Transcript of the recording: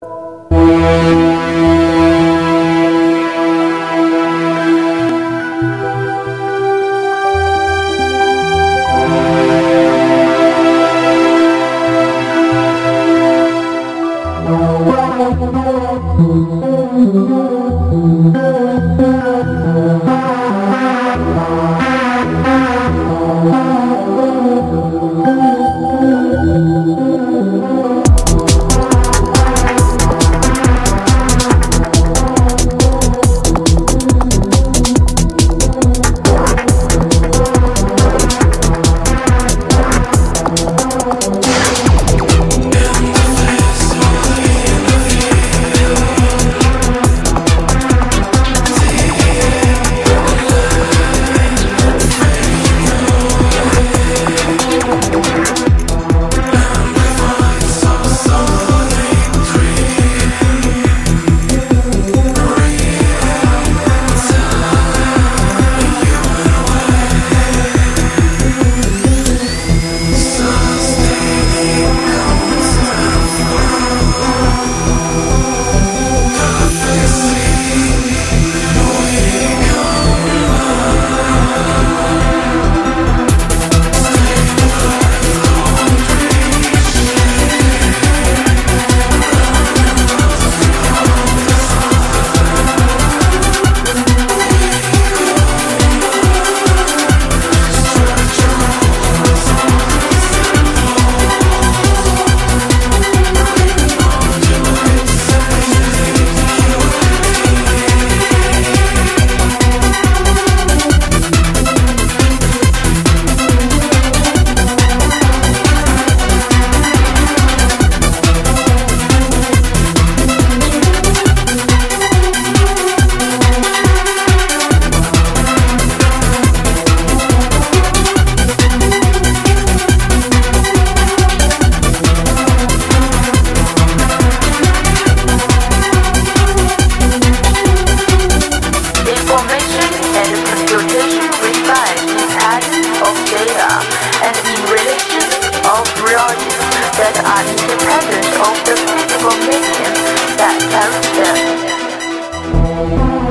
Information are independent of the physical medium that carries them.